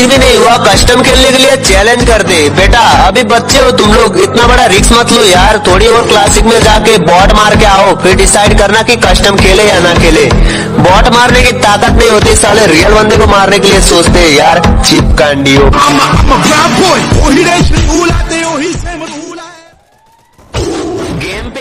फिर भी नहीं हुआ कस्टम खेलने के लिए चैलेंज कर दे। बेटा अभी बच्चे हो तुम लोग इतना बड़ा रिक्स मत लो यार। थोड़ी और क्लासिक में जाके बॉट मार के आओ फिर डिसाइड करना कि कस्टम खेले या ना खेले। बॉट मारने की ताकत नहीं होती साले रियल बंदे को मारने के लिए सोचते है यार चिप हो गेम पे